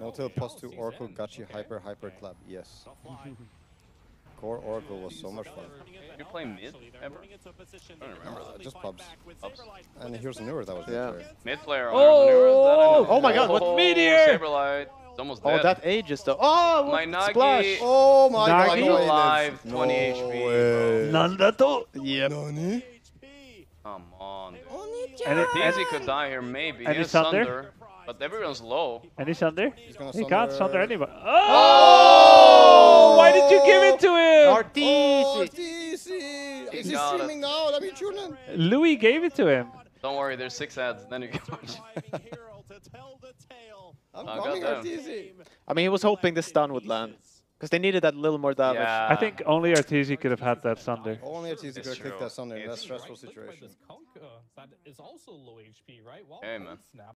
Notail plus two Oracle Gachi Hyper Hyper Club. Yes. Core Oracle was so much fun. You play mid ever? I don't remember that. just pubs. Pubs? And here's a newer that was Yeah. yeah. Mid player. Oh! Oh my God, what- Oh, Meteor! Saberlight. It's almost Oh, dead. that ages though. Oh, My? Nagi. splash. Oh my god, Nagi no, alive, 20 no HP, Way. Nandato! Yep. Nani? Come on. dude. Any, Easy could die here, maybe. Any He has Sunder? Sunder, but everyone's low. any Sunder? gonna He can't Sunder- Sunder anybody. Oh! Why did you give it to him? Oh, Arteezy. TC! Is he got streaming now? Let me tune in. Louis gave it to him. Don't worry, there's six ads, then you can watch. I'm Oh, coming, goddamn. Arteezy. I mean, he was hoping the stun would land. Because they needed that little more damage. Yeah. I think only Arteezy could have had that Sunder. Only Arteezy could have true. clicked that Sunder in that It's stressful true. situation. That is also low HP, right? Well, Hey, man. snap.